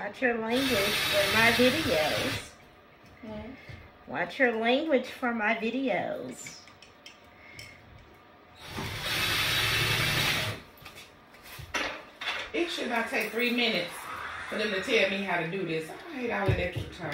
watch your language for my videos. Hmm? Watch your language for my videos. It should not take three minutes for them to tell me how to do this. I hate all that extra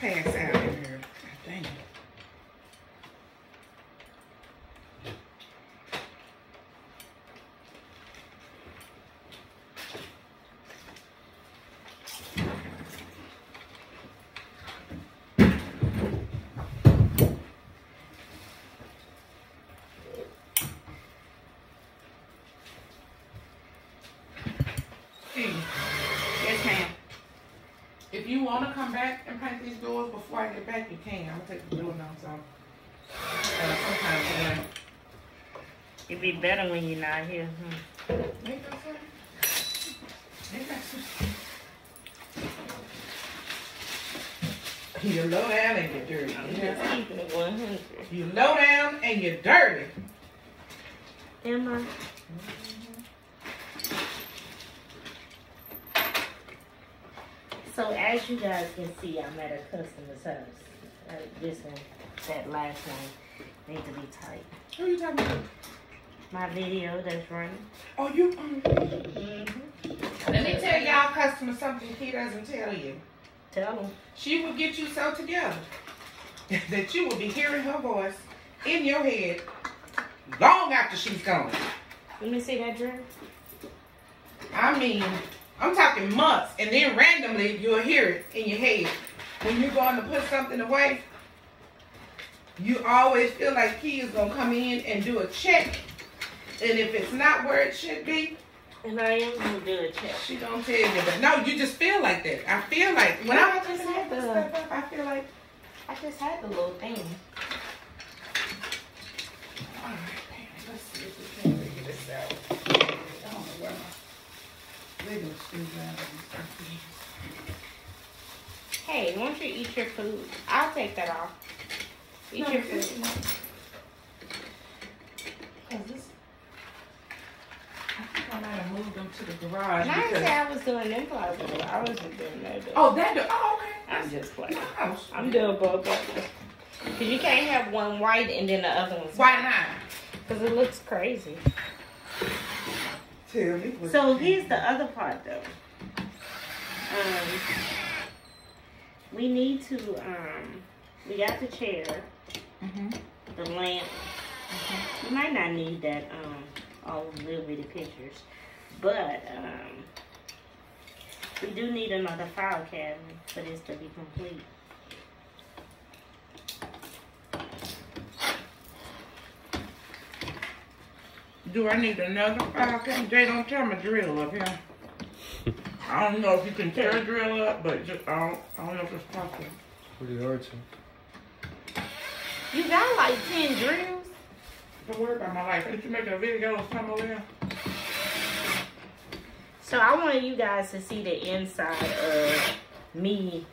pass out in here. Dang it. Hey. If you wanna come back and paint these doors before I get back, you can. I'm gonna take the door knobs off. Uh, sometime today. It'd be better when you're not here. Hmm. Ain't that something? Ain't that something? You low down and you're dirty. I'm You just keeping it 100. You low down and you're dirty. Am I? So as you guys can see, I'm at a customer's house. Uh, this one, that last one, need to be tight. Who are you talking about? My video that's running. Oh, you. Um, Mm-hmm. let me tell y'all, customer, something he doesn't tell you. Tell them. She will get you so together that you will be hearing her voice in your head long after she's gone. Let me see that drill. I mean, I'm talking months, and then randomly you'll hear it in your head. When you're going to put something away, you always feel like he is going to come in and do a check. And if it's not where it should be, And I am gonna do a check. she don't tell you that. No, you just feel like that. I feel like when I'm I just had this the- stuff up, I feel like I just had the little thing. All right, man, let's see if we can figure this out. I don't know where my regular screwdriver and stuff is. Hey, won't you eat your food? I'll take that off. Eat No, your food. Cause this, I think I might have moved them to the garage And I didn't say. I was doing them closet. I wasn't doing that. though. Oh, that, do- oh, okay. I'm just playing. No, I'm doing both of them. Cause you can't have one white and then the other one's Why not? Cause it looks crazy. Tell me. So here's the other part though. Um, we need to um, we got the chair, Mhm. the lamp. We might not need that um, all the little bitty pictures, but um, we do need another file cabinet for this to be complete. Do I need another file cabinet? Jay, don't tear my drill up here. I don't know if you can tear a drill up, but just, I don't, I don't know if it's possible. Pretty hard to. You got like ten drills. Don't worry about my life. Did you make a video or something over there? So I wanted you guys to see the inside of me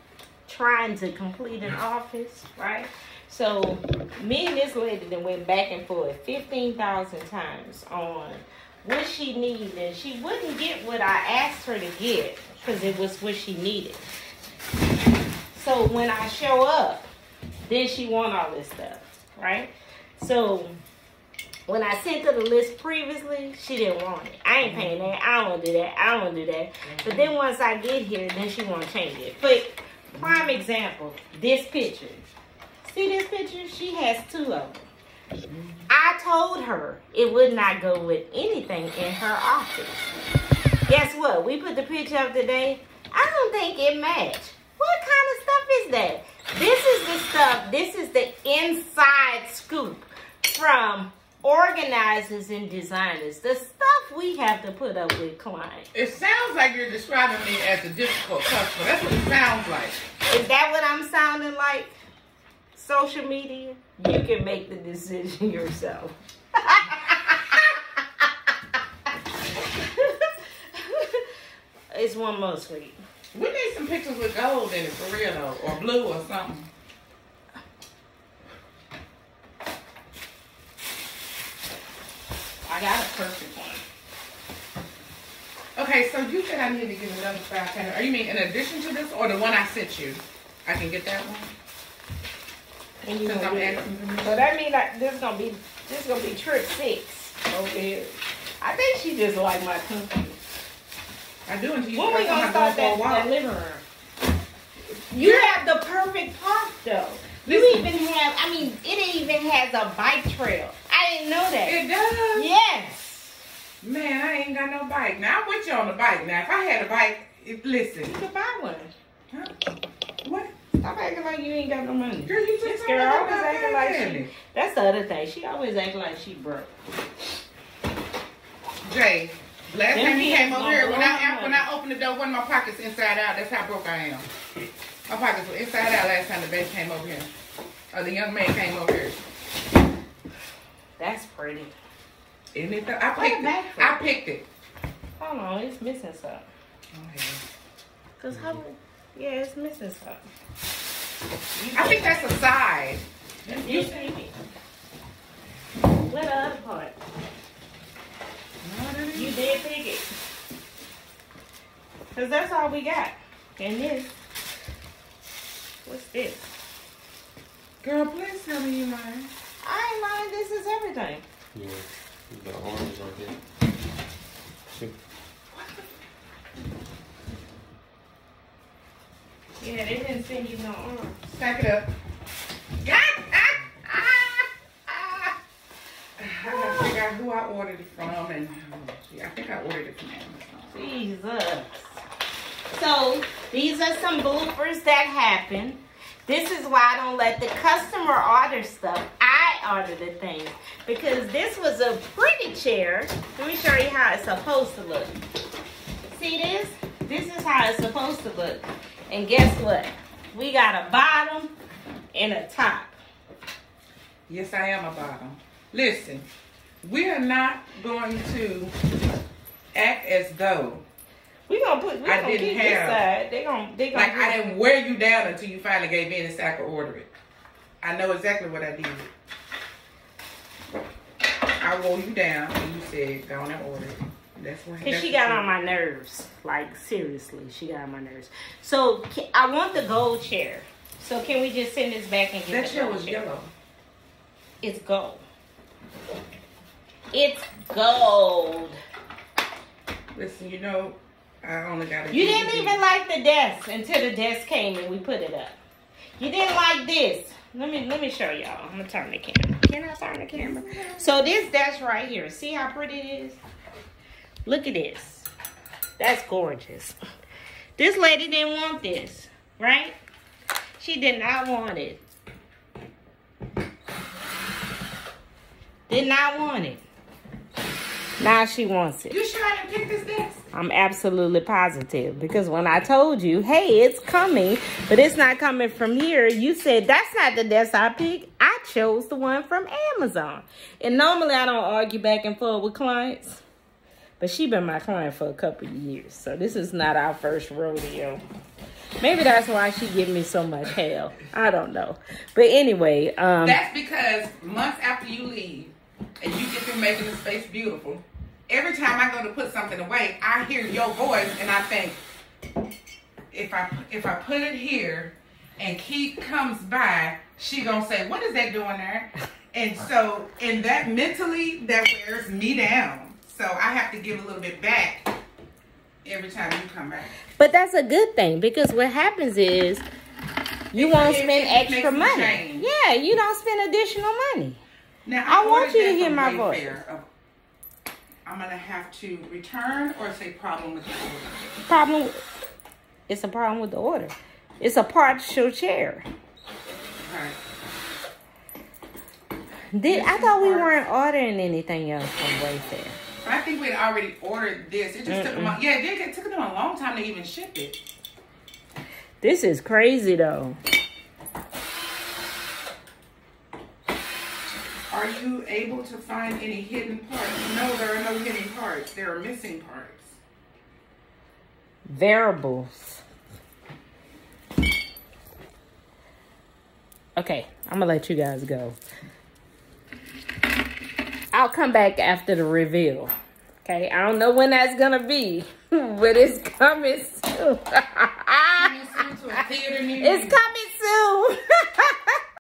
trying to complete an office, right? So me and this lady then went back and forth fifteen thousand times on what she needed, and she wouldn't get what I asked her to get because it was what she needed. So when I show up, then she want all this stuff, right? So when I sent her the list previously, she didn't want it. I ain't paying that. I don't do that. I don't do that. But then once I get here, then she want to change it. But prime example, this picture. See this picture? She has two of them. I told her it would not go with anything in her office. Guess what? We put the picture up today. I don't think it matched. What kind of stuff is that? This is the stuff, this is the inside scoop from organizers and designers. The stuff we have to put up with clients. It sounds like you're describing me as a difficult customer. That's what it sounds like. Is that what I'm sounding like? Social media? You can make the decision yourself. it's one more sweet. We need some pictures with gold in it for real though, or blue or something. I got a perfect one. Okay, so you said I need to get another five pattern. Are you mean in addition to this or the one I sent you? I can get that one? And you gonna I'm get- asking So that mean like this gonna be this gonna be trip six over here. I think she just like my company. I do until you When we gonna start about that, going for a that living room? You have the perfect park though. You even have I mean it even has a bike trail. I didn't know that. It does. Yes. Man, I ain't got no bike. Now I'm with you on the bike. Now if I had a bike, it, listen. You could buy one. Huh? What? Stop acting like you ain't got no money. Girl, you just girl talking always acting like family. she. That's the other thing. She always acting like she broke. Jay, last Them time he kids came over here, when I to when I opened the door, one of my pockets inside out. That's how broke I am. My pockets were inside out last time the baby came over here. Or the young man came over here. That's pretty. Isn't it? though? I picked it. I picked it. Hold on, it's missing something. Oh, okay. Cause how? Mm-hmm. Yeah, it's missing something. I think that's a side. You see me? Where the other part? You did pick it. Cause that's all we got. And this. What's this? Girl, please tell me you lying. I ain't lying. This is everything. Yeah. The orange right there. Yeah, they didn't send you no arms. Stack it up. Ah, ah, ah, ah. I gotta figure out who I ordered it from, and gee, I think I ordered it from Amazon. Jesus. So these are some bloopers that happen. This is why I don't let the customer order stuff. I order the things because this was a pretty chair. Let me show you how it's supposed to look. See this? This is how it's supposed to look. And guess what? We got a bottom and a top. Yes, I am a bottom. Listen, we are not going to act as though We gonna put. We I gonna didn't keep this have- side. They gonna. They gonna. like I didn't wear you down until you finally gave in and said I could order it. I know exactly what I did. I wore you down and you said go on and order it. That's. Cause she got on my nerves. Like seriously, she got on my nerves. So ca- I want the gold chair. So can we just send this back and get That the chair was yellow. It's gold. It's gold. Listen, you know, I only got it. You didn't even like the desk until the desk came and we put it up. You didn't like this. Let me let me show y'all. I'm gonna turn the camera. Can I turn the camera? So this desk right here. See how pretty it is? Look at this. That's gorgeous. This lady didn't want this, right? She did not want it. Did not want it. Now she wants it. You sure I didn't pick this desk? I'm absolutely positive because when I told you, hey, it's coming, but it's not coming from here, you said that's not the desk I picked. I chose the one from Amazon. And normally I don't argue back and forth with clients, but she been my client for a couple years, so this is not our first rodeo. Maybe that's why she give me so much hell. I don't know, but anyway, um, That's because months after you leave and you get through making the space beautiful, every time I go to put something away, I hear your voice and I think, if I if I put it here and Keith comes by, she gonna say, "What is that doing there?" And so, and that mentally that wears me down. So I have to give a little bit back every time you come back. But that's a good thing because what happens is you It- won't spend extra money. change. Yeah, you don't spend additional money. Now I want you to hear my voice. Wayfair. I'm gonna have to return or say problem with the order. Problem it's a problem with the order. It's a partial chair. Right. Did I thought we weren't ordering anything else from Wayfair. I think we'd already ordered this. It just Mm-mm. took them. Yeah, it, it took them a long time to even ship it. This is crazy though. Are you able to find any hidden parts? No, there are no hidden parts. There are missing parts. Variables. Okay, I'm gonna let you guys go. I'll come back after the reveal. Okay, I don't know when that's gonna be, but it's coming soon. Coming soon to a theater near you. it's coming soon.